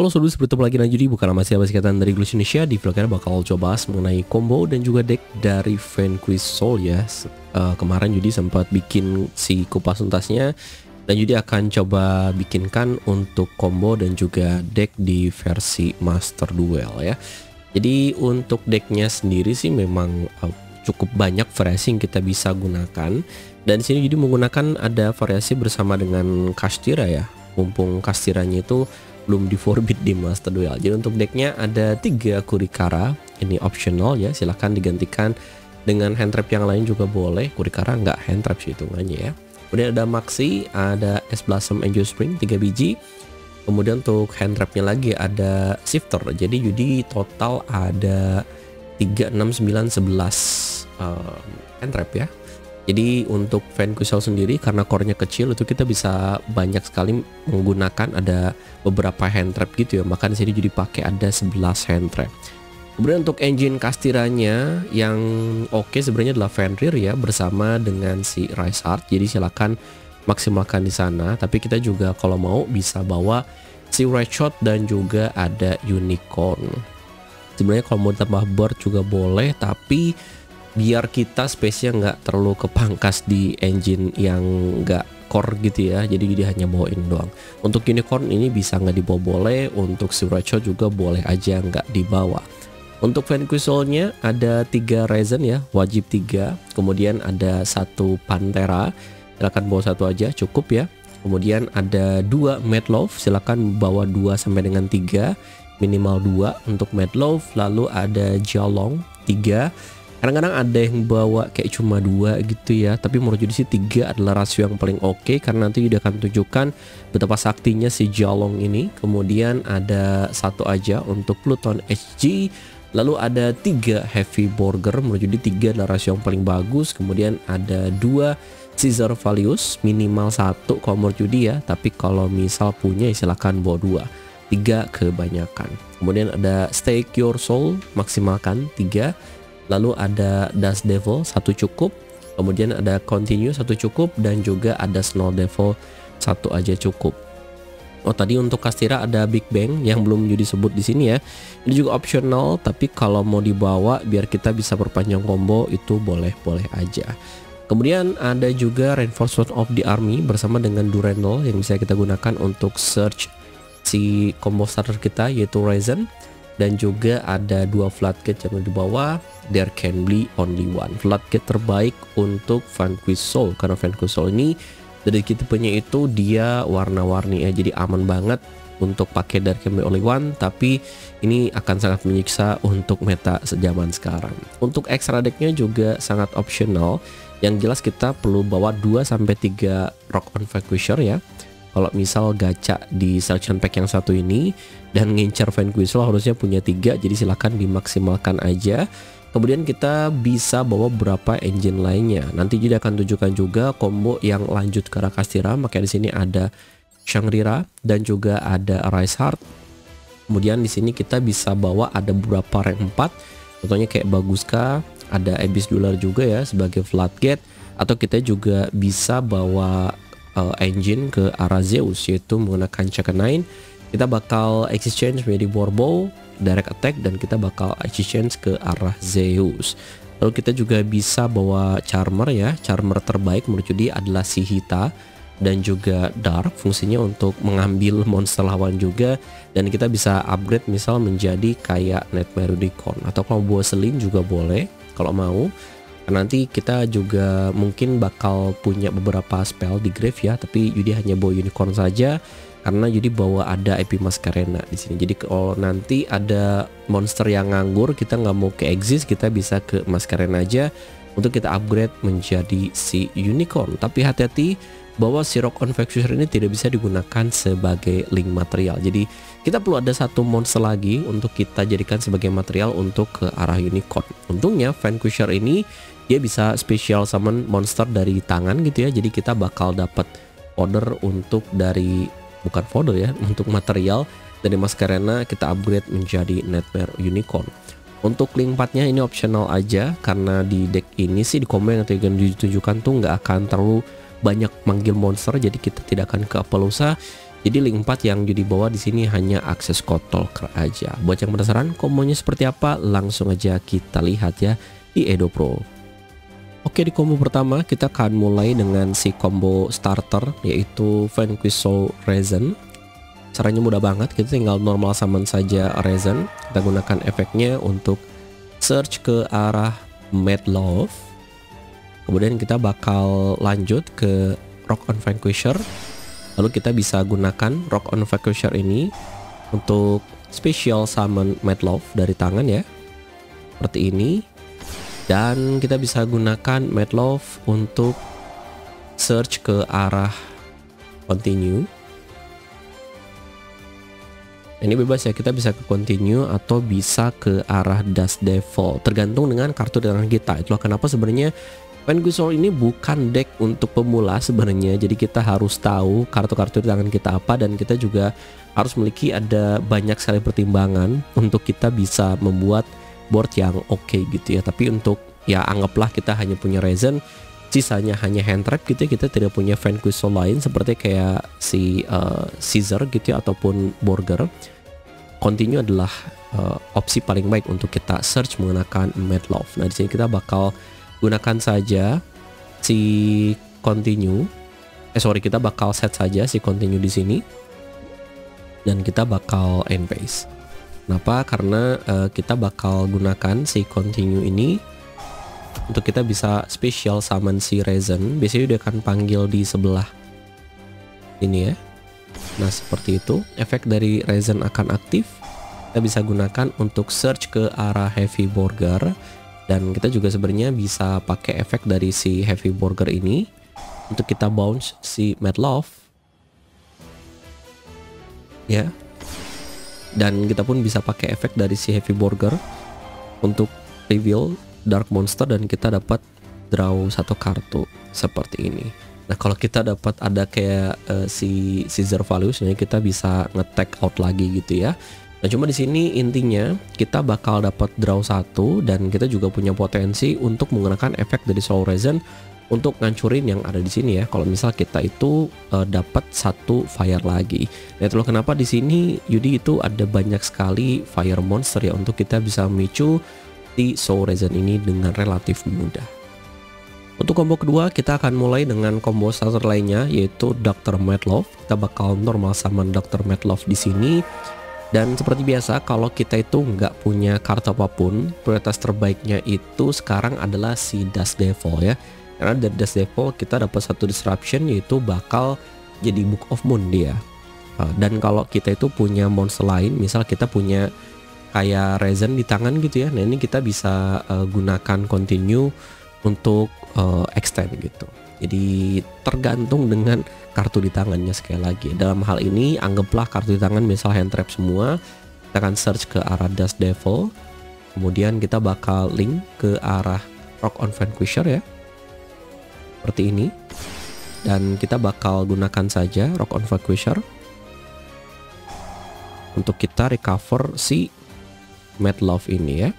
Halo sobat bertemu lagi dengan Judi. Bukan nama siapa sekitar dari Glitch Indonesia. Di vlog ini bakal coba bahas mengenai combo dan juga deck dari Vanquish Soul ya. Uh, kemarin Judi sempat bikin si kupas tuntasnya. Dan Judi akan coba bikinkan untuk combo dan juga deck di versi Master Duel ya. Jadi untuk decknya sendiri sih memang uh, cukup banyak variasi yang kita bisa gunakan. Dan di sini jadi menggunakan ada variasi bersama dengan Kastira ya. Mumpung Kastiranya itu belum di forbid di Master Duel. Jadi untuk decknya ada tiga Kurikara, ini optional ya, silahkan digantikan dengan hand trap yang lain juga boleh. Kurikara nggak hand trap sih hitungannya ya. Kemudian ada Maxi, ada S Blossom Angel Spring 3 biji. Kemudian untuk hand trapnya lagi ada Shifter. Jadi jadi total ada 3, 6, 9, 11 uh, hand trap ya. Jadi untuk fan Kusel sendiri karena core-nya kecil itu kita bisa banyak sekali menggunakan ada beberapa hand trap gitu ya. Maka di sini jadi pakai ada 11 hand trap. Kemudian untuk engine kastiranya yang oke okay sebenarnya adalah Fenrir ya bersama dengan si Rise Art. Jadi silakan maksimalkan di sana. Tapi kita juga kalau mau bisa bawa si Red Shot dan juga ada Unicorn. Sebenarnya kalau mau tambah bird juga boleh tapi biar kita space-nya nggak terlalu kepangkas di engine yang nggak core gitu ya. Jadi dia hanya bawain doang. Untuk unicorn ini bisa nggak dibawa boleh untuk Suracho juga boleh aja nggak dibawa. Untuk Vanquisholnya ada tiga reason ya wajib tiga. Kemudian ada satu Pantera silakan bawa satu aja cukup ya. Kemudian ada dua Madlove silakan bawa dua sampai dengan tiga. Minimal dua untuk Madlove lalu ada Jalong tiga kadang-kadang ada yang bawa kayak cuma dua gitu ya tapi menurut jadi sih tiga adalah rasio yang paling oke okay, karena nanti dia akan tunjukkan betapa saktinya si Jalong ini. Kemudian ada satu aja untuk Pluton HG lalu ada tiga Heavy Burger menurut jadi tiga adalah rasio yang paling bagus. Kemudian ada dua Caesar Valius minimal satu kalau menurut judi ya tapi kalau misal punya ya silahkan bawa dua. Tiga kebanyakan. Kemudian ada Stake Your Soul maksimalkan tiga lalu ada Dust Devil satu cukup kemudian ada Continue satu cukup dan juga ada Snow Devil satu aja cukup Oh tadi untuk Kastira ada Big Bang yang belum disebut di sini ya. Ini juga optional tapi kalau mau dibawa biar kita bisa perpanjang combo itu boleh-boleh aja. Kemudian ada juga Reinforcement of the Army bersama dengan Durandal yang bisa kita gunakan untuk search si combo starter kita yaitu Ryzen dan juga ada dua floodgate yang di bawah. There can be only one. Floodgate terbaik untuk Vanquish Soul. Karena Vanquish Soul ini dari tipenya itu dia warna-warni ya. Jadi aman banget untuk pakai. Can be only one. Tapi ini akan sangat menyiksa untuk meta sejaman sekarang. Untuk extra decknya juga sangat optional. Yang jelas kita perlu bawa 2 sampai 3 Rock on Vanquisher ya kalau misal gacha di selection pack yang satu ini dan ngincer Vanquisher harusnya punya tiga jadi silahkan dimaksimalkan aja Kemudian kita bisa bawa beberapa engine lainnya. Nanti jadi akan tunjukkan juga combo yang lanjut ke Rakastira. Makanya di sini ada Shangri-La dan juga ada Rise Heart. Kemudian di sini kita bisa bawa ada beberapa rank 4. Contohnya kayak Baguska, ada Abyss Dueler juga ya sebagai Floodgate atau kita juga bisa bawa uh, engine ke arah Zeus yaitu menggunakan Chakanine. Kita bakal exchange menjadi Warbow direct attack dan kita bakal exchange ke arah Zeus. Lalu kita juga bisa bawa Charmer ya. Charmer terbaik menurut dia adalah Sihita dan juga Dark fungsinya untuk mengambil monster lawan juga dan kita bisa upgrade misal menjadi kayak Nightmare Unicorn atau kalau bawa Selin juga boleh kalau mau nanti kita juga mungkin bakal punya beberapa spell di grave ya tapi jadi hanya bawa unicorn saja karena jadi bawa ada IP Mascarena di sini. Jadi kalau nanti ada monster yang nganggur, kita nggak mau ke exist, kita bisa ke Mascarena aja untuk kita upgrade menjadi si unicorn. Tapi hati-hati bahwa si Rock on ini tidak bisa digunakan sebagai link material. Jadi kita perlu ada satu monster lagi untuk kita jadikan sebagai material untuk ke arah unicorn. Untungnya Vanquisher ini dia bisa special summon monster dari tangan gitu ya. Jadi kita bakal dapat order untuk dari bukan folder ya untuk material dari Mascarena kita upgrade menjadi Nightmare Unicorn untuk link 4 nya ini optional aja karena di deck ini sih di combo yang ditunjukkan tuh nggak akan terlalu banyak manggil monster jadi kita tidak akan ke Apollosa Jadi link 4 yang jadi bawa di sini hanya akses talker aja. Buat yang penasaran kombonya seperti apa, langsung aja kita lihat ya di Edo Pro. Oke di combo pertama kita akan mulai dengan si combo starter yaitu Vanquish Soul Resin. Caranya mudah banget, kita tinggal normal summon saja Resin. Kita gunakan efeknya untuk search ke arah Mad Love. Kemudian kita bakal lanjut ke Rock on Vanquisher Lalu kita bisa gunakan Rock on Vanquisher ini untuk special summon Madlove dari tangan ya. Seperti ini. Dan kita bisa gunakan Madlove untuk search ke arah continue. Ini bebas ya, kita bisa ke continue atau bisa ke arah Dust Devil. Tergantung dengan kartu tangan kita. Itulah kenapa sebenarnya Penguisol ini bukan deck untuk pemula sebenarnya, jadi kita harus tahu kartu-kartu di tangan kita apa dan kita juga harus memiliki ada banyak sekali pertimbangan untuk kita bisa membuat board yang oke okay gitu ya. Tapi untuk ya anggaplah kita hanya punya resin, sisanya hanya hand trap gitu ya, kita tidak punya Vanquisol lain seperti kayak si uh, Caesar gitu ya ataupun Burger. Continue adalah uh, opsi paling baik untuk kita search menggunakan Mad Love. Nah di sini kita bakal gunakan saja si continue. Eh sorry kita bakal set saja si continue di sini. Dan kita bakal end phase kenapa? Karena uh, kita bakal gunakan si continue ini untuk kita bisa special summon si resin biasanya dia akan panggil di sebelah ini ya. Nah seperti itu. Efek dari resin akan aktif. Kita bisa gunakan untuk search ke arah heavy burger dan kita juga sebenarnya bisa pakai efek dari si heavy burger ini untuk kita bounce si mad love. Ya. Dan kita pun bisa pakai efek dari si heavy burger untuk reveal dark monster dan kita dapat draw satu kartu seperti ini. Nah kalau kita dapat ada kayak uh, si Caesar value sebenarnya kita bisa nge out lagi gitu ya Nah cuma di sini intinya kita bakal dapat draw satu dan kita juga punya potensi untuk menggunakan efek dari Soul Resin untuk ngancurin yang ada di sini ya. Kalau misal kita itu uh, dapat satu fire lagi. Nah itulah kenapa di sini Yudi itu ada banyak sekali fire monster ya untuk kita bisa memicu di Soul Resin ini dengan relatif mudah. Untuk combo kedua kita akan mulai dengan combo starter lainnya yaitu Dr. Madlove. Kita bakal normal summon Dr. Madlove di sini dan seperti biasa kalau kita itu nggak punya kartu apa pun, prioritas terbaiknya itu sekarang adalah si Dust Devil ya. Karena dari Dust Devil kita dapat satu disruption yaitu bakal jadi Book of Moon dia. Uh, dan kalau kita itu punya monster lain, misal kita punya kayak resin di tangan gitu ya. Nah ini kita bisa uh, gunakan continue untuk uh, extend gitu. Jadi tergantung dengan kartu di tangannya sekali lagi. Dalam hal ini anggaplah kartu di tangan misal hand trap semua. Kita akan search ke arah Dust Devil. Kemudian kita bakal link ke arah Rock on Vanquisher ya. Seperti ini. Dan kita bakal gunakan saja Rock on Vanquisher untuk kita recover si Mad Love ini ya.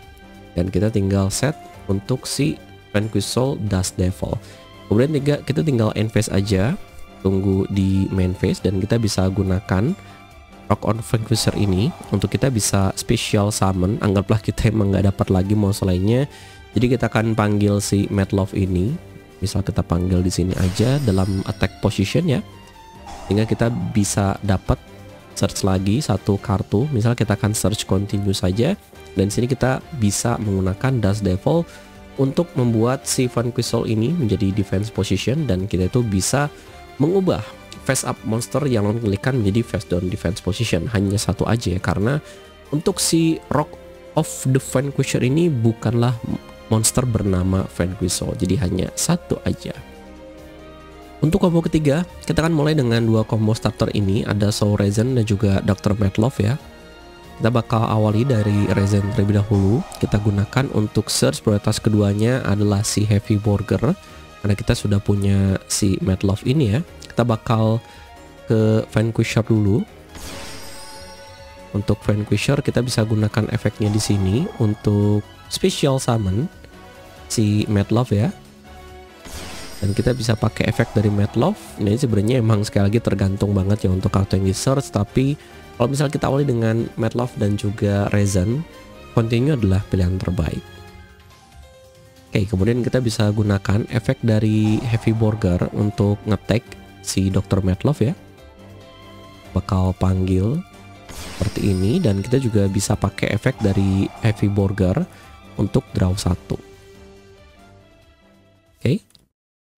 Dan kita tinggal set untuk si Vanquish Soul Dust Devil kemudian tiga kita tinggal phase aja tunggu di main phase dan kita bisa gunakan rock on vanquisher ini untuk kita bisa special summon. Anggaplah kita emang nggak dapat lagi monster lainnya. Jadi kita akan panggil si Mad Love ini. Misal kita panggil di sini aja dalam attack position ya. Sehingga kita bisa dapat search lagi satu kartu. Misal kita akan search continue saja. Dan sini kita bisa menggunakan Dust Devil untuk membuat si Van Quissel ini menjadi defense position. Dan kita itu bisa mengubah face up monster yang non klikkan menjadi face down defense position hanya satu aja ya karena untuk si Rock of the Vanquisher ini bukanlah monster bernama Vanquisher jadi hanya satu aja untuk combo ketiga, kita akan mulai dengan dua combo starter ini, ada Soul Resin dan juga Dr. Matlove ya. Kita bakal awali dari resin terlebih dahulu. Kita gunakan untuk search prioritas keduanya adalah si Heavy Burger. Karena kita sudah punya si Mad Love ini ya. Kita bakal ke Vanquisher dulu. Untuk Vanquisher kita bisa gunakan efeknya di sini untuk special summon si Mad Love ya. dan kita bisa pakai efek dari Love ini sebenarnya emang sekali lagi tergantung banget ya untuk kartu yang di search tapi kalau misal kita awali dengan Love dan juga Resin continue adalah pilihan terbaik Oke kemudian kita bisa gunakan efek dari Heavy Burger untuk ngetek si Dr. Love ya bakal panggil seperti ini dan kita juga bisa pakai efek dari Heavy Burger untuk draw satu. Oke.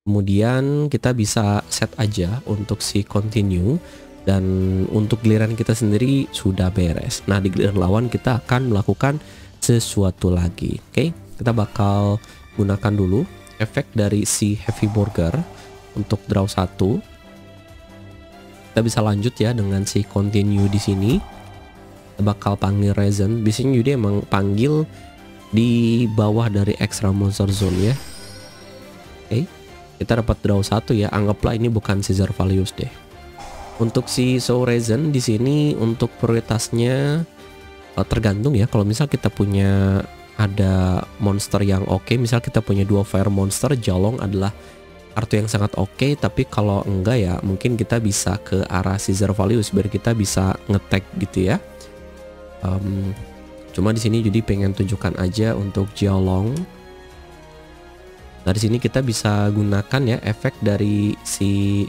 Kemudian kita bisa set aja untuk si continue dan untuk giliran kita sendiri sudah beres. Nah, di giliran lawan kita akan melakukan sesuatu lagi. Oke. Kita bakal gunakan dulu efek dari si Heavy Burger untuk draw satu. Kita bisa lanjut ya dengan si continue di sini. Kita bakal panggil Resin. Biasanya jadi emang panggil di bawah dari extra monster zone ya. Oke. Kita dapat draw satu ya. Anggaplah ini bukan Caesar Valius deh. Untuk si Soul Resin di sini untuk prioritasnya uh, tergantung ya. Kalau misal kita punya ada monster yang oke, okay, misal kita punya dua fire monster, Jalong adalah kartu yang sangat oke okay, tapi kalau enggak ya mungkin kita bisa ke arah Caesar Valius biar kita bisa ngetek gitu ya um, Cuma di sini jadi pengen tunjukkan aja untuk Jiaolong. Nah di sini kita bisa gunakan ya efek dari si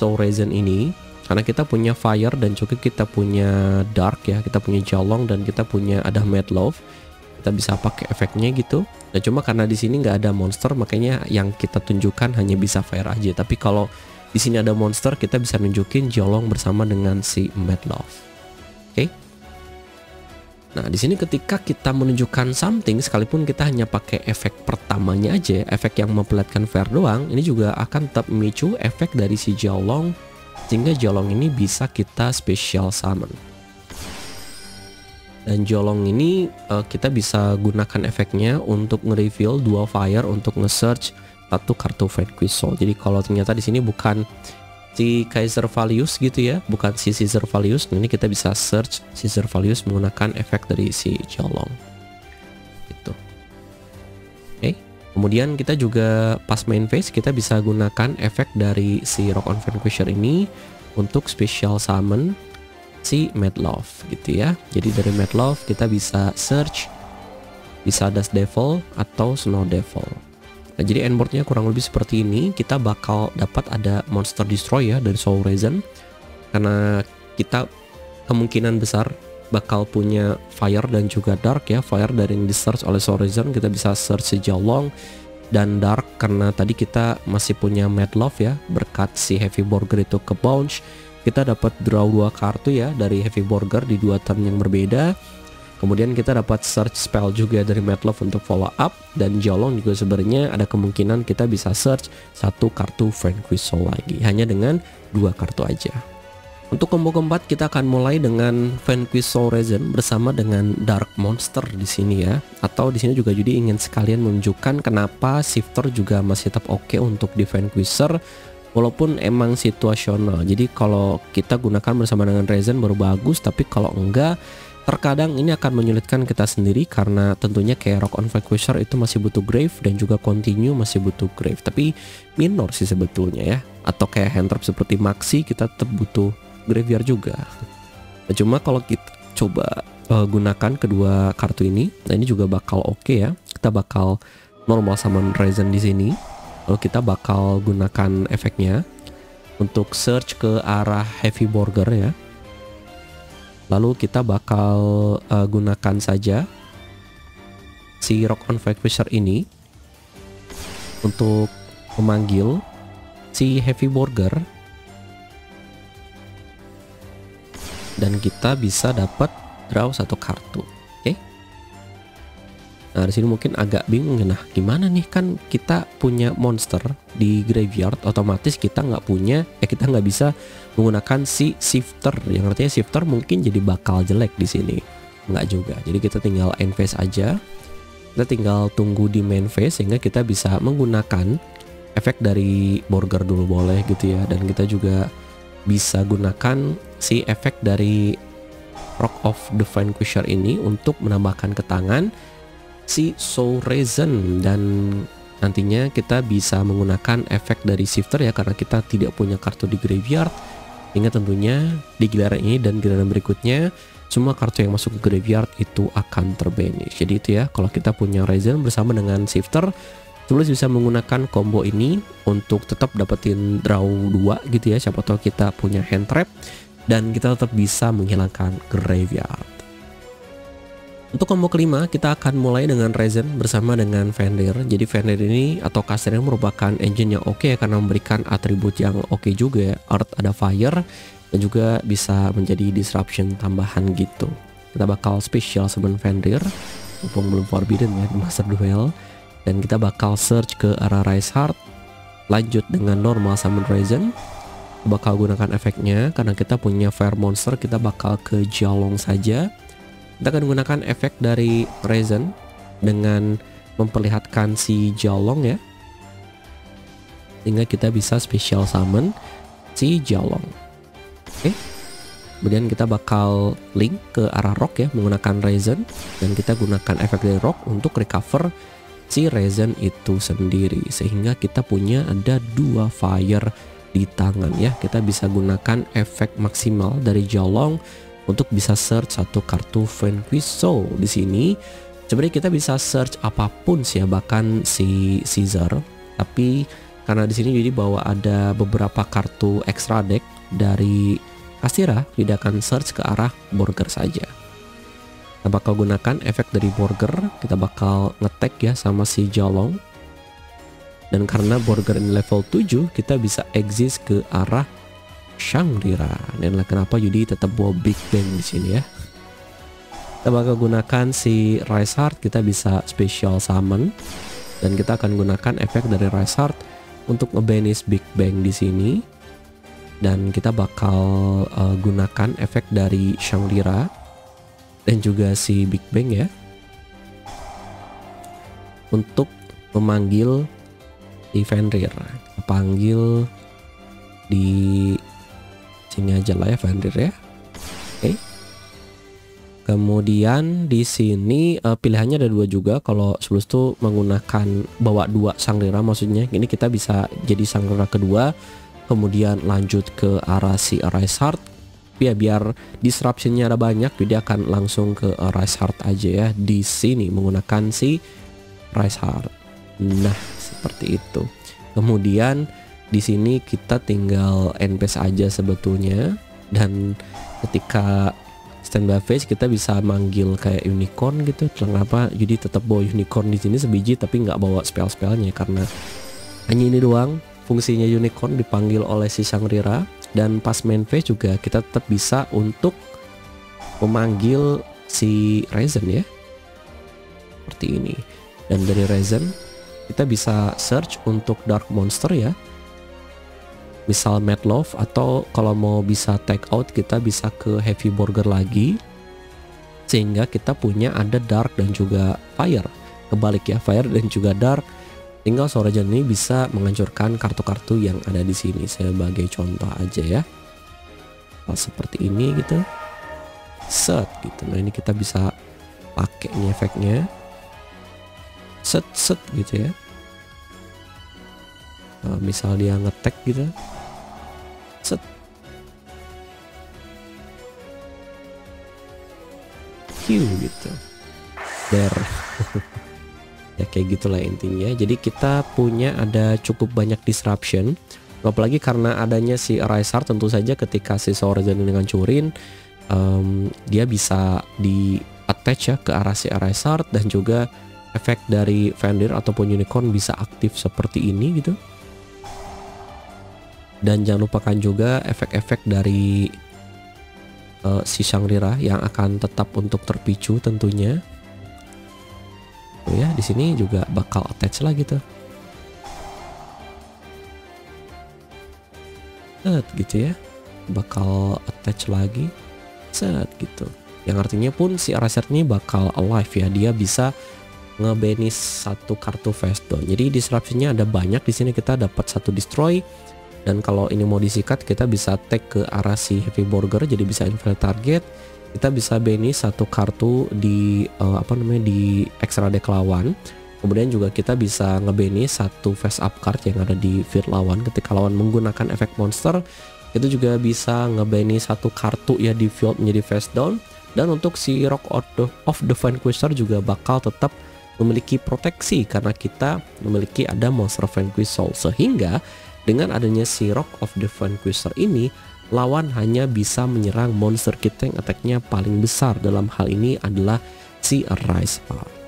Resin ini karena kita punya Fire dan juga kita punya Dark ya, kita punya Jiaolong dan kita punya ada Mad Love. Kita bisa pakai efeknya gitu. Nah cuma karena di sini nggak ada monster makanya yang kita tunjukkan hanya bisa Fire aja. Tapi kalau di sini ada monster kita bisa nunjukin Jiaolong bersama dengan si Mad Love. Oke. Okay? Nah, di sini ketika kita menunjukkan something sekalipun kita hanya pakai efek pertamanya aja, efek yang memperlihatkan fair doang, ini juga akan tetap memicu efek dari si Jiaolong sehingga Jiaolong ini bisa kita special summon. Dan Jiaolong ini uh, kita bisa gunakan efeknya untuk nge-reveal dua fire untuk nge-search satu kartu Vanquish Soul. Jadi kalau ternyata di sini bukan si Kaiser Valius gitu ya bukan si Caesar Valius nah, ini kita bisa search Caesar Valius menggunakan efek dari si Jolong gitu oke okay. kemudian kita juga pas main phase kita bisa gunakan efek dari si Rock on Vanquisher ini untuk special summon si Mad Love gitu ya jadi dari Mad Love kita bisa search bisa Dust Devil atau Snow Devil Nah, jadi endboardnya kurang lebih seperti ini. Kita bakal dapat ada monster destroy ya dari Soul Resin. Karena kita kemungkinan besar bakal punya fire dan juga dark ya. Fire dari yang di search oleh Soul Resin kita bisa search sejauh long dan dark karena tadi kita masih punya Mad Love ya berkat si Heavy Burger itu ke bounce kita dapat draw dua kartu ya dari Heavy Burger di dua turn yang berbeda Kemudian kita dapat search spell juga dari Matlove untuk follow up dan Jolong juga sebenarnya ada kemungkinan kita bisa search satu kartu Vanquish Soul lagi hanya dengan dua kartu aja. Untuk combo keempat kita akan mulai dengan Vanquish Soul Resin bersama dengan Dark Monster di sini ya. Atau di sini juga jadi ingin sekalian menunjukkan kenapa Shifter juga masih tetap oke okay untuk di Vanquisher walaupun emang situasional. Jadi kalau kita gunakan bersama dengan Resin baru bagus tapi kalau enggak Terkadang ini akan menyulitkan kita sendiri karena tentunya kayak Rock on Vanquisher itu masih butuh grave dan juga continue masih butuh grave. Tapi minor sih sebetulnya ya. Atau kayak hand trap seperti Maxi kita tetap butuh graveyard juga. Nah, cuma kalau kita coba uh, gunakan kedua kartu ini, nah ini juga bakal oke okay ya. Kita bakal normal summon Ryzen di sini. Lalu kita bakal gunakan efeknya untuk search ke arah Heavy Burger ya lalu kita bakal uh, gunakan saja si Rock on Vanquisher ini untuk memanggil si Heavy Burger dan kita bisa dapat draw satu kartu. Nah, di sini mungkin agak bingung. Nah, gimana nih kan kita punya monster di graveyard, otomatis kita nggak punya, ya kita nggak bisa menggunakan si shifter. Yang artinya shifter mungkin jadi bakal jelek di sini. Nggak juga. Jadi kita tinggal end phase aja. Kita tinggal tunggu di main phase sehingga kita bisa menggunakan efek dari burger dulu boleh gitu ya. Dan kita juga bisa gunakan si efek dari Rock of the Vanquisher ini untuk menambahkan ke tangan si Soul Resin dan nantinya kita bisa menggunakan efek dari shifter ya karena kita tidak punya kartu di graveyard. Hingga tentunya di giliran ini dan giliran berikutnya semua kartu yang masuk ke graveyard itu akan terbanish. Jadi itu ya kalau kita punya Ryzen bersama dengan shifter Tulus bisa menggunakan combo ini untuk tetap dapetin draw 2 gitu ya. Siapa tahu kita punya hand trap dan kita tetap bisa menghilangkan graveyard untuk combo kelima, kita akan mulai dengan Ryzen bersama dengan Fenrir. Jadi Fenrir ini atau kasirnya merupakan engine yang oke okay karena memberikan atribut yang oke okay juga ya. Earth ada Fire dan juga bisa menjadi disruption tambahan gitu. Kita bakal special summon Fenrir, mumpung belum forbidden ya di Master Duel. Dan kita bakal search ke arah Rise Heart, lanjut dengan normal summon Ryzen. Bakal gunakan efeknya karena kita punya Fire Monster, kita bakal ke Jalong saja kita akan gunakan efek dari resin dengan memperlihatkan si Jalong ya. Sehingga kita bisa special summon si Jalong. Oke. Kemudian kita bakal link ke arah rock ya menggunakan resin dan kita gunakan efek dari rock untuk recover si resin itu sendiri sehingga kita punya ada dua fire di tangan ya kita bisa gunakan efek maksimal dari Jalong untuk bisa search satu kartu Vanquish Soul di sini. Sebenarnya kita bisa search apa pun sih ya bahkan si Caesar. Tapi karena di sini jadi bahwa ada beberapa kartu extra deck dari Kasira tidak akan search ke arah Burger saja. Kita bakal gunakan efek dari Burger kita bakal ngetek ya sama si Jalong. Dan karena Burger ini level 7 kita bisa exist ke arah Shangri-La. Dan kenapa Yudi tetap bawa Big Bang di sini ya. Kita bakal gunakan si Rise Heart, kita bisa special summon dan kita akan gunakan efek dari Rise Heart untuk ngebanis Big Bang di sini. Dan kita bakal uh, gunakan efek dari Shangri-La dan juga si Big Bang ya. Untuk memanggil di Fenrir. Panggil di sini aja lah ya Vandir ya. Oke. Okay. kemudian di sini uh, pilihannya ada dua juga. Kalau sebelum itu menggunakan bawa dua sangrera maksudnya ini kita bisa jadi sangrera kedua kemudian lanjut ke arah si Arise Heart ya biar disruptionnya ada banyak jadi akan langsung ke Rise Heart aja ya di sini menggunakan si Rise Heart nah seperti itu. Kemudian di sini kita tinggal npaste aja sebetulnya. Dan ketika standby phase kita bisa manggil kayak unicorn gitu. Kenapa jadi tetap bawa unicorn di sini sebiji tapi nggak bawa spell-spellnya. Karena hanya ini doang fungsinya unicorn dipanggil oleh si Shangri-La dan pas main phase juga kita tetap bisa untuk memanggil si Rezen ya. Seperti ini. Dan dari Rezen kita bisa search untuk dark monster ya misal Mad Love atau kalau mau bisa take out kita bisa ke Heavy Burger lagi. Sehingga kita punya ada Dark dan juga Fire. Kebalik ya Fire dan juga Dark. Tinggal Sorajan ini bisa menghancurkan kartu-kartu yang ada di sini sebagai contoh aja ya. Hal seperti ini gitu. Set gitu. Nah ini kita bisa pakai ini efeknya. Set set gitu ya. Nah, misal dia ngetek gitu set. Q gitu. There ya kayak gitulah intinya. Jadi kita punya ada cukup banyak disruption. Apalagi karena adanya si Arisar tentu saja ketika si Sorazen dengan curin um, dia bisa di attach ya ke arah si Arisar dan juga efek dari Fenrir ataupun Unicorn bisa aktif seperti ini gitu dan jangan lupakan juga efek-efek dari uh, si Shangri-La yang akan tetap untuk terpicu tentunya. Oh ya, di sini juga bakal attach lagi tuh. Set gitu ya. Bakal attach lagi. Set gitu. Yang artinya pun si Araser ini bakal alive ya. Dia bisa ngebenis satu kartu fast down. Jadi disruptionnya ada banyak di sini kita dapat satu destroy, dan kalau ini mau disikat kita bisa tag ke arah si heavy burger jadi bisa infiltrate target kita bisa bani satu kartu di uh, apa namanya di extra deck lawan Kemudian juga kita bisa ngebeni satu face up card yang ada di field lawan ketika lawan menggunakan efek monster. Itu juga bisa ngebeni satu kartu ya di field menjadi face down. Dan untuk si Rock of the, of the Vanquisher juga bakal tetap memiliki proteksi karena kita memiliki ada monster Vanquish Soul. Sehingga dengan adanya si Rock of the Vanquisher ini, lawan hanya bisa menyerang monster kita yang attack-nya paling besar. Dalam hal ini adalah si Rise Art.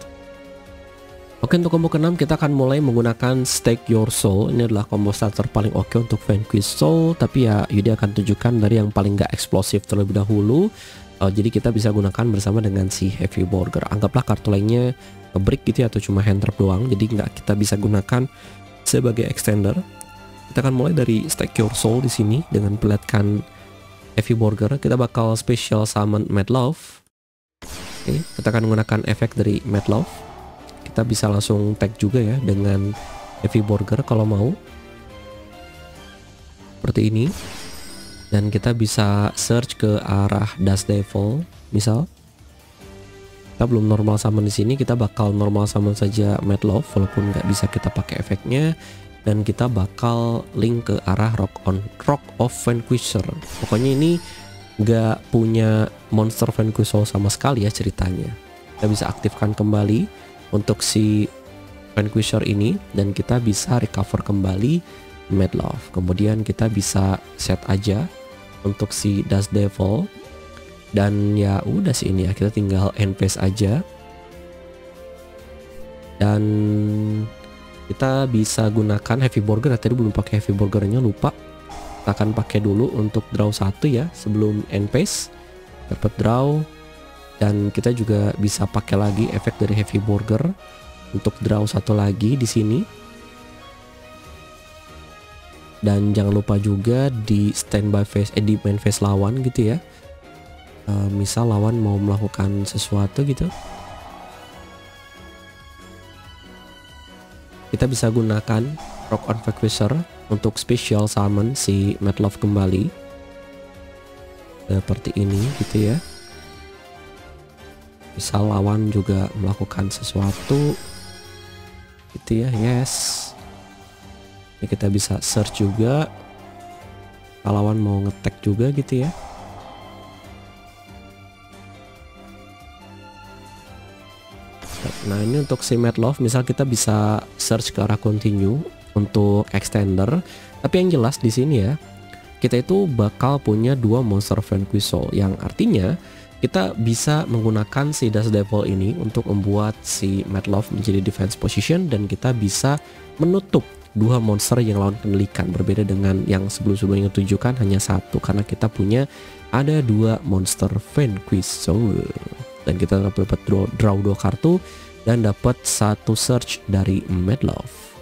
Oke untuk combo ke-6 kita akan mulai menggunakan Stake Your Soul. Ini adalah combo starter paling oke untuk Vanquish Soul. Tapi ya Yudi akan tunjukkan dari yang paling gak eksplosif terlebih dahulu. Uh, Jadi kita bisa gunakan bersama dengan si Heavy Burger Anggaplah kartu lainnya break gitu ya atau cuma hand trap doang. Jadi nggak kita bisa gunakan sebagai extender Kita akan mulai dari Stake Your Soul di sini dengan pelatkan Heavy Burger Kita bakal special summon Mad Love. Oke, kita akan menggunakan efek dari Mad Love. Kita bisa langsung tag juga ya dengan heavy burger kalau mau. Seperti ini. Dan kita bisa search ke arah dust devil misal. Kita belum normal summon di sini kita bakal normal summon saja mad love walaupun nggak bisa kita pakai efeknya dan kita bakal link ke arah rock on rock of vanquisher. Pokoknya ini nggak punya monster vanquisher sama sekali ya ceritanya. Kita bisa aktifkan kembali untuk si Vanquisher ini dan kita bisa recover kembali Mad Love. Kemudian kita bisa set aja untuk si Dust Devil. Dan ya udah sih ini ya kita tinggal NPS aja. Dan kita bisa gunakan heavy burger. Tadi belum pakai heavy burgernya lupa. Kita akan pakai dulu untuk draw satu ya sebelum NPS dapat draw. Dan kita juga bisa pakai lagi efek dari heavy burger untuk draw satu lagi di sini. Dan jangan lupa juga di standby face eh di main face lawan gitu ya. Uh, misal lawan mau melakukan sesuatu gitu kita bisa gunakan rock on Vanquisher untuk special summon si Madlove kembali. Seperti ini gitu ya. Misal lawan juga melakukan sesuatu. Gitu ya yes. Ya kita bisa search juga. Lawan mau ngetek juga gitu ya nah ini untuk si Love misal kita bisa search ke arah continue untuk extender tapi yang jelas di sini ya kita itu bakal punya dua monster Vanquish Soul yang artinya kita bisa menggunakan si Dust Devil ini untuk membuat si Love menjadi defense position dan kita bisa menutup dua monster yang lawan kendalikan berbeda dengan yang sebelum-sebelumnya tunjukkan hanya satu karena kita punya ada dua monster Vanquish Soul dan kita dapat draw, draw dua kartu dan dapat satu search dari Mad Love.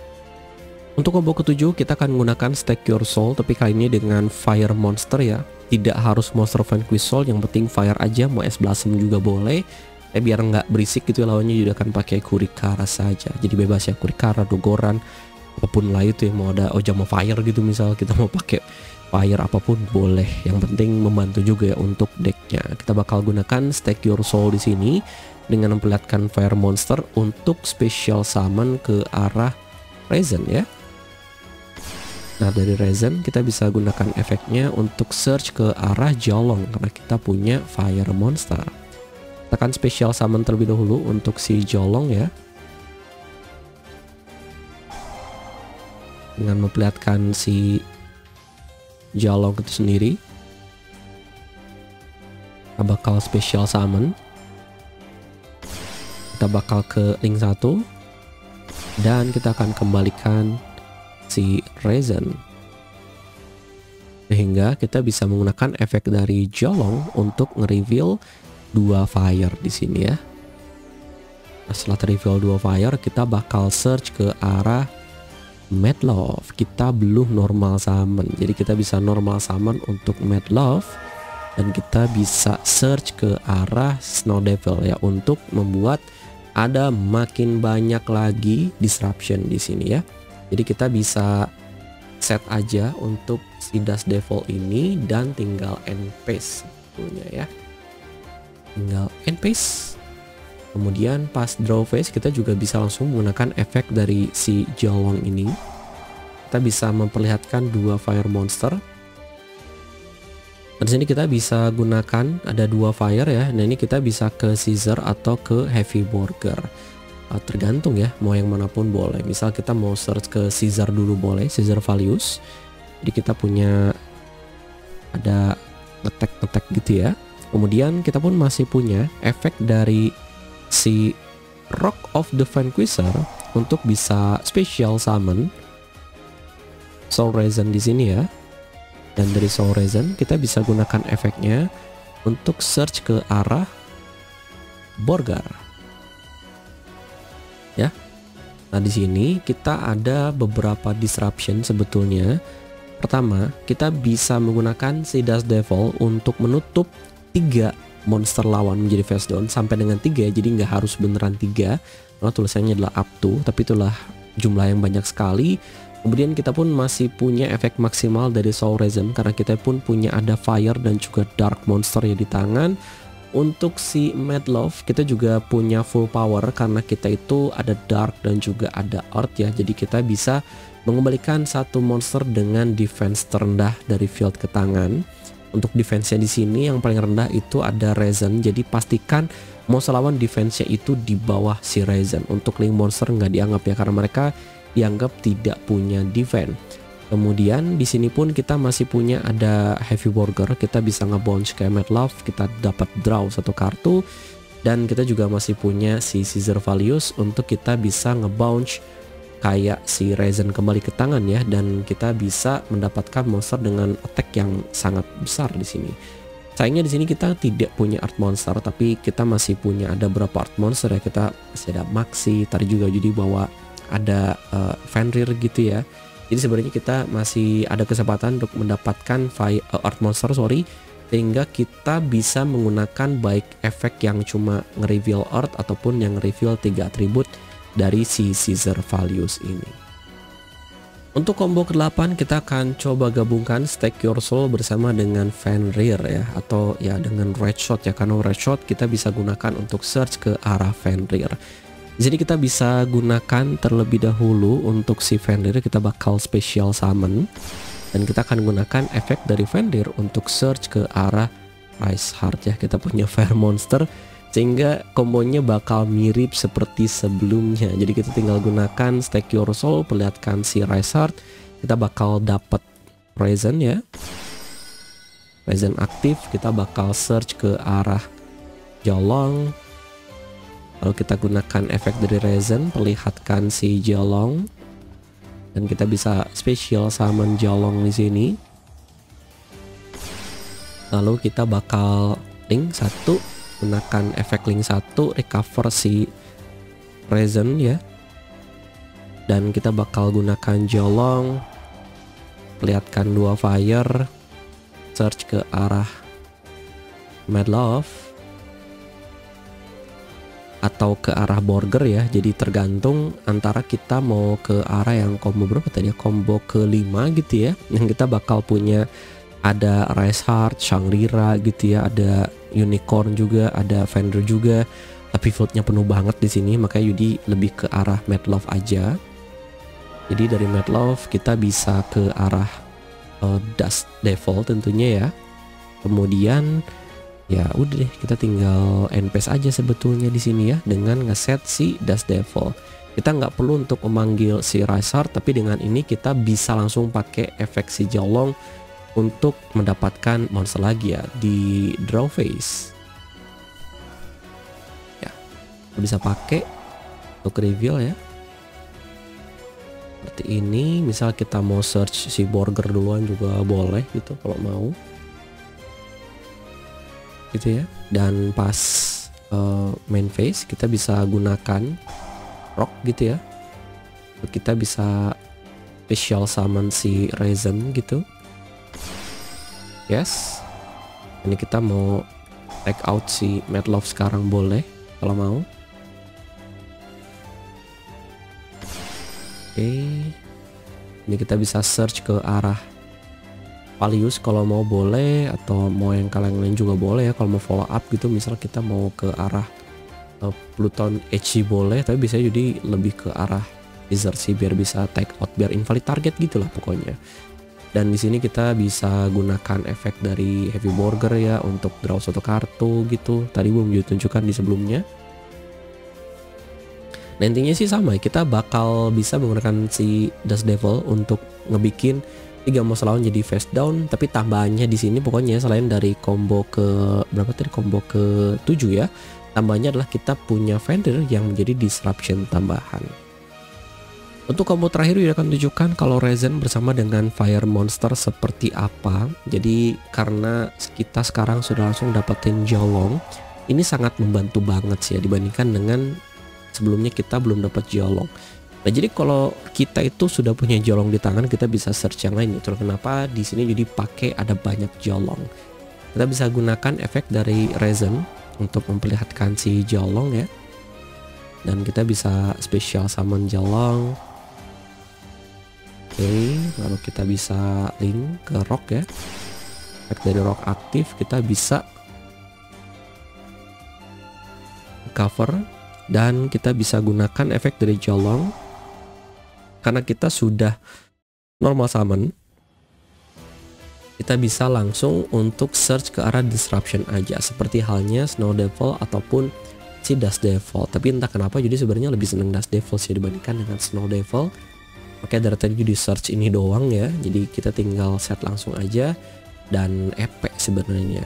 Untuk combo ketujuh kita akan menggunakan Stack Your Soul tapi kali ini dengan Fire Monster ya. Tidak harus monster vanquish soul yang penting fire aja mau es blossom juga boleh. Eh biar nggak berisik gitu ya, lawannya juga akan pakai kurikara saja. Jadi bebas ya kurikara dogoran apa pun lah itu yang mau ada ojama fire gitu misal kita mau pakai fire apa pun boleh yang penting membantu juga ya untuk decknya kita bakal gunakan stack your soul di sini dengan memperlihatkan fire monster untuk special summon ke arah present ya Nah dari resin kita bisa gunakan efeknya untuk search ke arah Jolong karena kita punya Fire Monster. Tekan special summon terlebih dahulu untuk si Jolong ya. Dengan memperlihatkan si Jolong itu sendiri. Kita bakal special summon. Kita bakal ke link satu dan kita akan kembalikan si resin sehingga kita bisa menggunakan efek dari Jolong untuk nge-reveal dua fire di sini ya. Nah, setelah reveal dua fire, kita bakal search ke arah Mad Love. Kita belum normal summon, jadi kita bisa normal summon untuk Mad Love dan kita bisa search ke arah Snow Devil ya untuk membuat ada makin banyak lagi disruption di sini ya. Jadi kita bisa set aja untuk si Dust Devil ini dan tinggal end paste ya. Tinggal end paste. Kemudian pas draw face kita juga bisa langsung menggunakan efek dari si Jolong ini kita bisa memperlihatkan dua fire monster di sini kita bisa gunakan ada dua fire ya. Nah ini kita bisa ke Caesar atau ke Heavy Burger. Uh, tergantung ya, mau yang mana pun boleh. Misal kita mau search ke Caesar dulu boleh, Caesar values. Jadi kita punya ada ngetek-ngetek gitu ya. Kemudian kita pun masih punya efek dari si Rock of the Vanquisher untuk bisa special summon Soul Resin di sini ya. Dan dari Soul Resin kita bisa gunakan efeknya untuk search ke arah Borgar. Ya. Nah di sini kita ada beberapa disruption sebetulnya. Pertama kita bisa menggunakan si Dust Devil untuk menutup tiga monster lawan menjadi face down sampai dengan tiga jadi nggak harus beneran tiga karena tulisannya adalah up to tapi itulah jumlah yang banyak sekali Kemudian kita pun masih punya efek maksimal dari Soul Resin karena kita pun punya ada Fire dan juga Dark Monster ya di tangan. Untuk si Mad Love kita juga punya full power karena kita itu ada Dark dan juga ada Earth ya. Jadi kita bisa mengembalikan satu monster dengan defense terendah dari field ke tangan. Untuk defense-nya di sini yang paling rendah itu ada Resin. Jadi pastikan monster lawan defense-nya itu di bawah si Resin. Untuk link monster nggak dianggap ya karena mereka dianggap tidak punya defense. Kemudian di sini pun kita masih punya ada heavy burger, kita bisa ngebounce Mad Love, kita dapat draw satu kartu dan kita juga masih punya si Caesar Values untuk kita bisa ngebounce kayak si Resin kembali ke tangan ya dan kita bisa mendapatkan monster dengan attack yang sangat besar di sini. Sayangnya di sini kita tidak punya art monster tapi kita masih punya ada berapa art monster ya kita masih ada Maxi tadi juga jadi bawa ada uh, Fenrir gitu ya jadi sebenarnya kita masih ada kesempatan untuk mendapatkan fire, uh, art monster sorry sehingga kita bisa menggunakan baik efek yang cuma nge-reveal art ataupun yang nge-reveal tiga atribut dari si Caesar values ini. Untuk combo ke-8 kita akan coba gabungkan Stack Your Soul bersama dengan Fenrir ya atau ya dengan Red Shot ya karena Red Shot kita bisa gunakan untuk search ke arah Fenrir. Di sini kita bisa gunakan terlebih dahulu untuk si Fenrir kita bakal special summon dan kita akan gunakan efek dari Fenrir untuk search ke arah Ice Heart ya. Kita punya Fire Monster sehingga kombonya bakal mirip seperti sebelumnya. Jadi kita tinggal gunakan Stack Your Soul, perlihatkan si Heart, kita bakal dapat Present ya. Present aktif, kita bakal search ke arah Jolong, Lalu kita gunakan efek dari resin, perlihatkan si Jolong. Dan kita bisa special summon Jolong di sini. Lalu kita bakal link satu, gunakan efek link satu, recover si resin ya. Dan kita bakal gunakan Jolong, perlihatkan dua fire, search ke arah Mad Love atau ke arah burger ya. Jadi tergantung antara kita mau ke arah yang combo berapa tadi ya? Combo kelima gitu ya. Yang kita bakal punya ada Rice Heart, Shangri-La gitu ya ada Unicorn juga ada Fender juga. Tapi fieldnya penuh banget di sini makanya Yudi lebih ke arah Mad Love aja. Jadi dari Mad Love kita bisa ke arah uh, Dust Devil tentunya ya. Kemudian ya udah deh kita tinggal npaste aja sebetulnya di sini ya dengan ngeset si Dust Devil. Kita nggak perlu untuk memanggil si Riser tapi dengan ini kita bisa langsung pakai efek si Jolong untuk mendapatkan monster lagi ya di draw face ya bisa pakai untuk reveal ya. Seperti ini misal kita mau search si burger duluan juga boleh gitu kalau mau. Gitu ya. Dan pas uh, main phase kita bisa gunakan rock gitu ya. Kita bisa special summon si resin gitu yes. Ini kita mau take out si Mad Love sekarang boleh kalau mau. Oke. Ini kita bisa search ke arah Palius kalau mau boleh atau mau yang kalian lain juga boleh ya kalau mau follow up gitu. Misal kita mau ke arah uh, Pluton HC boleh tapi bisa jadi lebih ke arah Wizard sih biar bisa take out biar invalid target gitu lah pokoknya dan di sini kita bisa gunakan efek dari heavy burger ya untuk draw satu kartu gitu. Tadi belum ditunjukkan di sebelumnya. Nah intinya sih sama kita bakal bisa menggunakan si Dust Devil untuk ngebikin tiga monster lawan jadi face down. Tapi tambahannya di sini pokoknya selain dari combo ke berapa tadi? Combo ke 7 ya. Tambahnya adalah kita punya vendor yang menjadi disruption tambahan untuk combo terakhir dia akan tunjukkan kalau Rezen bersama dengan Fire Monster seperti apa. Jadi karena kita sekarang sudah langsung dapetin Jolong, ini sangat membantu banget sih ya dibandingkan dengan sebelumnya kita belum dapat Jolong. Nah jadi kalau kita itu sudah punya jolong di tangan kita bisa search yang lain itu kenapa di sini jadi pakai ada banyak jolong. Kita bisa gunakan efek dari resin untuk memperlihatkan si jolong ya. Dan kita bisa special summon jolong. Lalu kita bisa link ke rock ya. Efek dari rock aktif kita bisa cover dan kita bisa gunakan efek dari jolong karena kita sudah normal summon kita bisa langsung untuk search ke arah disruption aja. Seperti halnya snow devil ataupun si dust devil. Tapi entah kenapa jadi sebenarnya lebih seneng dust devil sih dibandingkan dengan snow devil oke dari tadi di search ini doang ya. Jadi kita tinggal set langsung aja dan EP sebenarnya.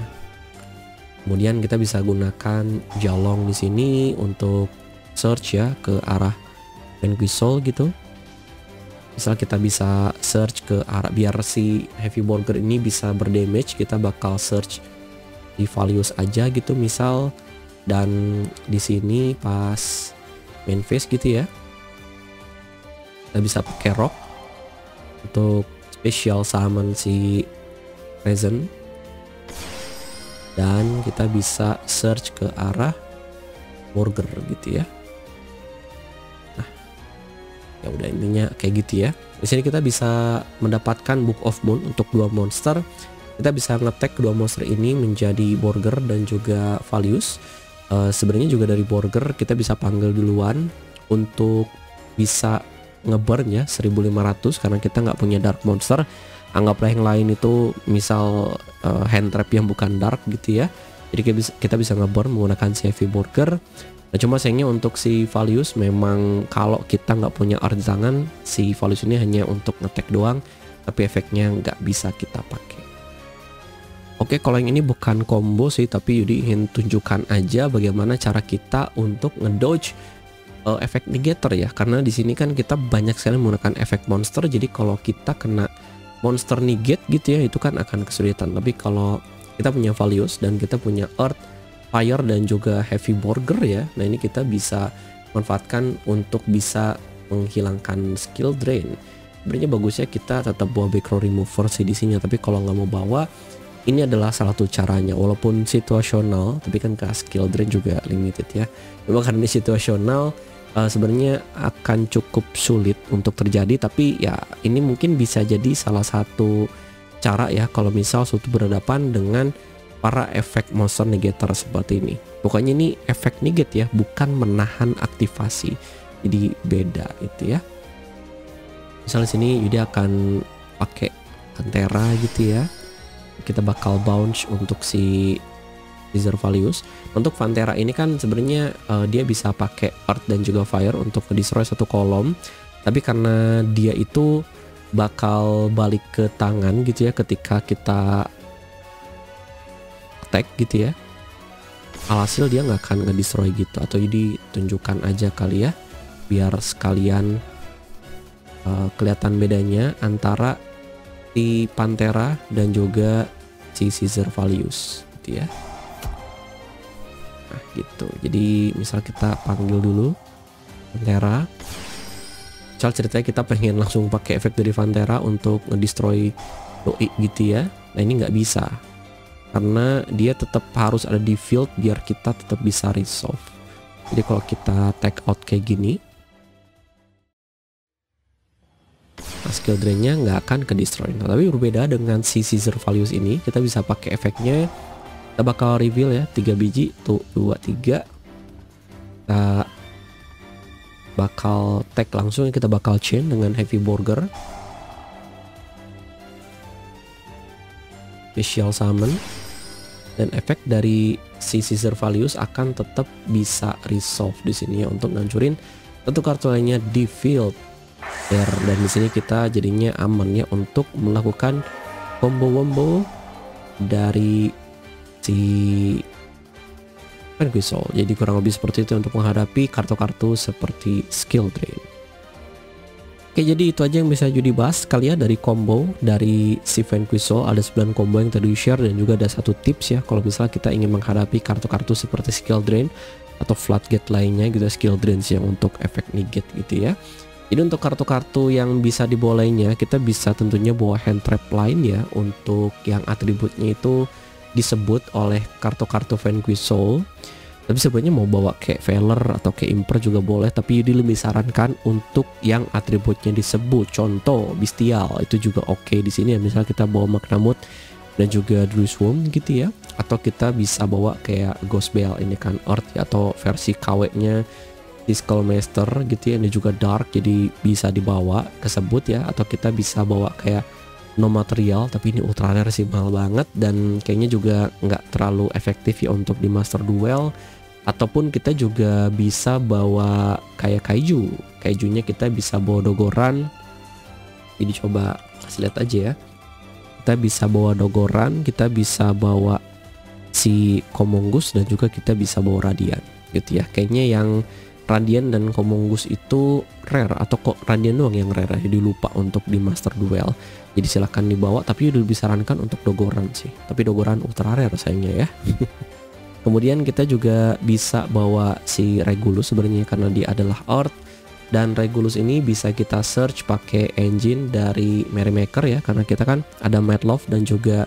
Kemudian kita bisa gunakan jalong di sini untuk search ya ke arah Penguisol gitu. Misal kita bisa search ke arah biar si heavy burger ini bisa berdamage kita bakal search di values aja gitu misal. Dan di sini pas main face gitu ya kita bisa pakai rock untuk special summon si resin dan kita bisa search ke arah burger gitu ya. Ya udah intinya kayak gitu ya. Di sini kita bisa mendapatkan Book of Moon untuk dua monster. Kita bisa ngetek kedua monster ini menjadi Borger dan juga Valius uh, sebenarnya juga dari Borger kita bisa panggil duluan untuk bisa ngeburn ya 1500 karena kita nggak punya Dark Monster. Anggaplah yang lain itu misal uh, hand trap yang bukan dark gitu ya. Jadi kita bisa, kita bisa ngeburn menggunakan CV Burger. Nah cuma sayangnya untuk si Valius memang kalau kita nggak punya tangan si Valius ini hanya untuk ngetek doang tapi efeknya nggak bisa kita pakai. Oke kalau yang ini bukan combo sih tapi Yudi ingin tunjukkan aja bagaimana cara kita untuk ngedodge uh, efek negator ya karena di sini kan kita banyak sekali menggunakan efek monster jadi kalau kita kena monster negate gitu ya itu kan akan kesulitan tapi kalau kita punya Valius dan kita punya Earth fire dan juga heavy burger ya. Nah ini kita bisa manfaatkan untuk bisa menghilangkan skill drain. Sebenarnya bagusnya kita tetap bawa background remover sih di sini, tapi kalau nggak mau bawa, ini adalah salah satu caranya. Walaupun situasional, tapi kan ke skill drain juga limited ya. Memang karena ini situasional, uh, sebenarnya akan cukup sulit untuk terjadi, tapi ya ini mungkin bisa jadi salah satu cara ya kalau misal suatu berhadapan dengan para efek monster negator seperti ini. Pokoknya ini efek negate ya, bukan menahan aktivasi. Jadi beda itu ya. Misalnya sini Yudi akan pakai Pantera gitu ya. Kita bakal bounce untuk si Caesar Valius. Untuk Pantera ini kan sebenarnya uh, dia bisa pakai Earth dan juga Fire untuk destroy satu kolom. Tapi karena dia itu bakal balik ke tangan gitu ya ketika kita attack gitu ya alhasil dia nggak akan ngedestroy gitu atau jadi tunjukkan aja kali ya biar sekalian uh, kelihatan bedanya antara si Pantera dan juga si Caesar Valius gitu ya gitu. Jadi misal kita panggil dulu Pantera. Misal ceritanya kita pengen langsung pakai efek dari Pantera untuk ngedestroy doi gitu ya. Nah ini nggak bisa. Karena dia tetap harus ada di field biar kita tetap bisa resolve. Jadi kalau kita take out kayak gini nah, skill drainnya nggak akan ke destroy nah, tapi berbeda dengan si Caesar values ini kita bisa pakai efeknya kita bakal reveal ya 3 biji tuh 2 3 kita bakal tag langsung kita bakal chain dengan heavy burger. Special summon dan efek dari si Caesar values akan tetap bisa resolve di sini ya untuk ngancurin satu kartu lainnya di field. Ya, dan di sini kita jadinya aman ya untuk melakukan combo-combo dari si Penguisol. Jadi kurang lebih seperti itu untuk menghadapi kartu-kartu seperti skill drain. Oke jadi itu aja yang bisa Judi bahas kali ya dari combo dari si Vanquisol ada 9 combo yang tadi share dan juga ada satu tips ya kalau misalnya kita ingin menghadapi kartu-kartu seperti skill drain atau floodgate lainnya gitu skill drain yang untuk efek negate gitu ya jadi untuk kartu-kartu yang bisa dibawa lainnya kita bisa tentunya bawa hand trap lain ya untuk yang atributnya itu disebut oleh kartu-kartu Vanquisol tapi sebenarnya mau bawa kayak Valor atau kayak Imper juga boleh tapi Yudi lebih sarankan untuk yang atributnya disebut. Contoh Bestial itu juga oke okay di sini ya. Misal kita bawa Magnamut dan juga Druisworm gitu ya. Atau kita bisa bawa kayak Ghost Bell ini kan Earth ya, atau versi KW nya Discal Master gitu ya. Ini juga Dark jadi bisa dibawa kesebut ya. Atau kita bisa bawa kayak no material tapi ini ultra rare sih mahal banget. Dan kayaknya juga nggak terlalu efektif ya untuk di master duel. Ataupun kita juga bisa bawa kayak kaiju. Kaijunya kita bisa bawa dogoran. Ini coba kasih lihat aja ya. Kita bisa bawa dogoran kita bisa bawa si komongus dan juga kita bisa bawa radian gitu ya. Kayaknya yang radian dan komongus itu rare atau kok radian doang yang rare jadi lupa untuk di master duel jadi silahkan dibawa tapi udah disarankan untuk dogoran sih. Tapi dogoran ultra rare sayangnya ya. Kemudian kita juga bisa bawa si Regulus sebenarnya karena dia adalah Earth. Dan Regulus ini bisa kita search pakai engine dari Merrymaker ya karena kita kan ada Madlove dan juga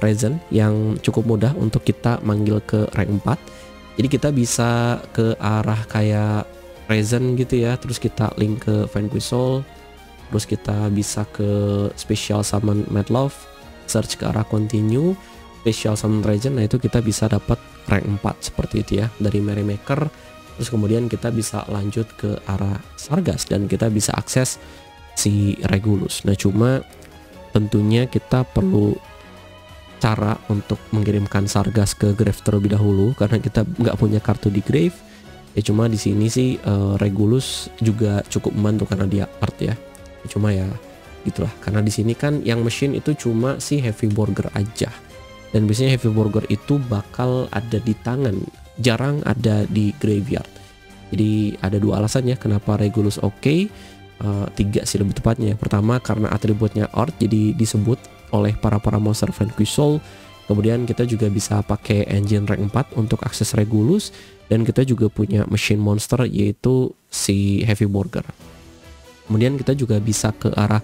Rezen yang cukup mudah untuk kita manggil ke rank 4 jadi kita bisa ke arah kayak Rezen gitu ya terus kita link ke Vanquisol terus kita bisa ke Special Summon Madlove search ke arah Continue Special Summon Region nah itu kita bisa dapat rank 4 seperti itu ya dari Merrymaker. Terus kemudian kita bisa lanjut ke arah Sargas dan kita bisa akses si Regulus. Nah cuma tentunya kita perlu cara untuk mengirimkan Sargas ke Grave terlebih dahulu karena kita nggak punya kartu di Grave. Ya cuma di sini sih uh, Regulus juga cukup membantu karena dia art ya. Cuma ya gitulah. Karena di sini kan yang mesin itu cuma si Heavy Burger aja. Dan biasanya heavy burger itu bakal ada di tangan. Jarang ada di graveyard. Jadi ada dua alasan ya kenapa Regulus oke okay. uh, tiga sih lebih tepatnya. Pertama karena atributnya art jadi disebut oleh para para monster Vanquish Soul kemudian kita juga bisa pakai engine rank 4 untuk akses Regulus. Dan kita juga punya machine monster yaitu si heavy burger kemudian kita juga bisa ke arah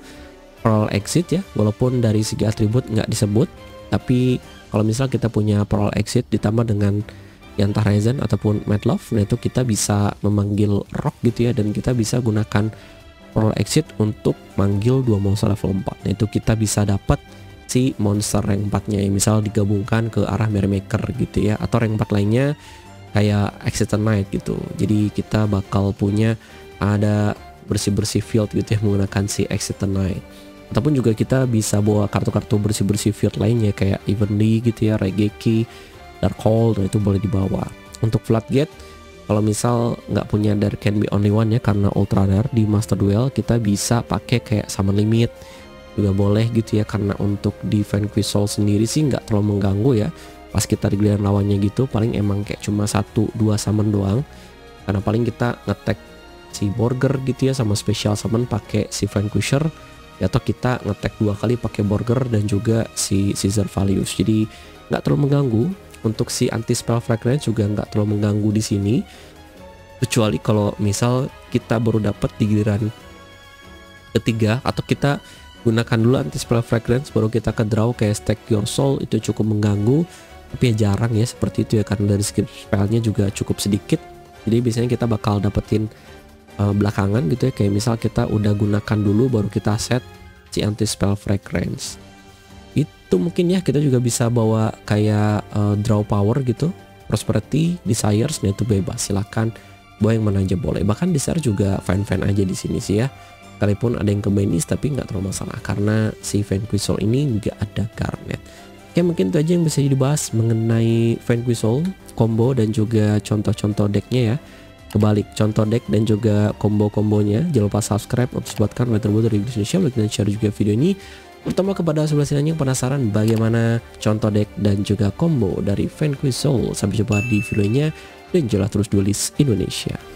Pearl Exit ya walaupun dari segi atribut nggak disebut tapi kalau misal kita punya Pearl Exit ditambah dengan Yanta Ryzen ataupun Madlove nah itu kita bisa memanggil Rock gitu ya dan kita bisa gunakan Pearl Exit untuk manggil dua monster level 4 nah itu kita bisa dapat si monster rank 4 nya misal digabungkan ke arah Merrymaker gitu ya atau rank 4 lainnya kayak Exit Knight gitu. Jadi kita bakal punya ada bersih-bersih field gitu ya menggunakan si Exit Knight ataupun juga kita bisa bawa kartu-kartu bersih-bersih field lainnya kayak Evenly gitu ya, Regeki, Darkhold, dan itu boleh dibawa. Untuk Floodgate, kalau misal nggak punya There Can Be Only One ya karena Ultra Rare di Master Duel kita bisa pakai kayak Summon Limit. Juga boleh gitu ya karena untuk di Vanquish Soul sendiri sih nggak terlalu mengganggu ya. Pas kita di lawannya gitu paling emang kayak cuma satu dua summon doang. Karena paling kita ngetek si Burger gitu ya sama special summon pakai si Vanquisher atau kita ngetek dua kali pakai burger dan juga si Caesar values jadi nggak terlalu mengganggu. Untuk si anti spell fragrance juga nggak terlalu mengganggu di sini. Kecuali kalau misal kita baru dapat di giliran ketiga atau kita gunakan dulu anti spell fragrance baru kita ke draw kayak stack your soul itu cukup mengganggu. Tapi ya jarang ya seperti itu ya karena dari skill spellnya juga cukup sedikit. Jadi biasanya kita bakal dapetin uh, belakangan gitu ya kayak misal kita udah gunakan dulu baru kita set si anti spell fragrance itu mungkin ya kita juga bisa bawa kayak uh, draw power gitu prosperity desires nah itu bebas silahkan Bahwa yang mana aja boleh. Bahkan Desar juga fan-fan aja di sini sih ya. Kalaupun ada yang ke Benis tapi nggak terlalu masalah karena si Fan Quizol ini nggak ada Garnet. Oke mungkin itu aja yang bisa dibahas mengenai Fan Quizol, combo dan juga contoh-contoh decknya ya. Kebalik contoh deck dan juga combo-kombonya. Jangan lupa subscribe untuk sebutkan konten terbaru dari Indonesia. Like dan share juga video ini terutama kepada sebelah sini yang penasaran bagaimana contoh deck dan juga combo dari Fan Quiz Soul. Sampai jumpa di videonya dan jelas terus duelis Indonesia.